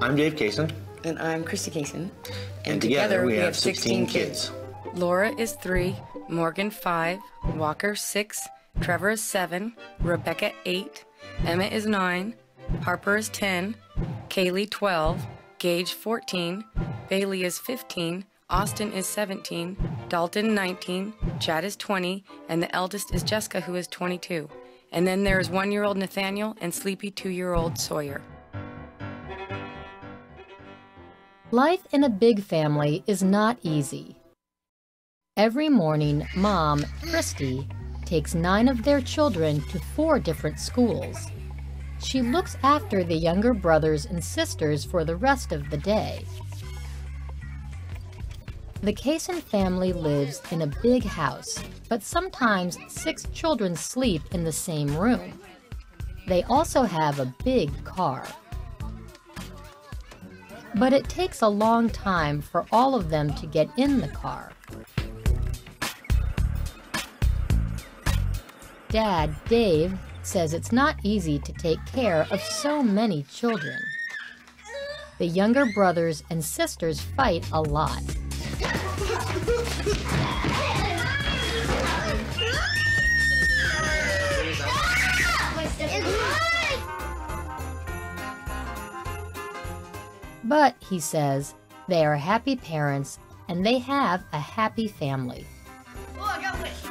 I'm Dave Cason. And I'm Christi Cason. And, and together, together, we, have 16 kids. kids. Laura is three, Morgan five, Walker six, Trevor is seven, Rebekah eight, Emma is nine, Harper is 10, Kaylee 12, Gage 14, Bailey is 15, Austin is 17, Dalton 19, Chad is 20, and the eldest is Jessica, who is 22. And then there is one year old Nathaniel and sleepy two year old Sawyer. Life in a big family is not easy. Every morning, Mom, Christi, takes nine of their children to four different schools. She looks after the younger brothers and sisters for the rest of the day. The Cason family lives in a big house, but sometimes six children sleep in the same room. They also have a big car. But it takes a long time for all of them to get in the car. Dad, Dave, says it's not easy to take care of so many children. The younger brothers and sisters fight a lot. But, he says, they are happy parents and they have a happy family. Oh.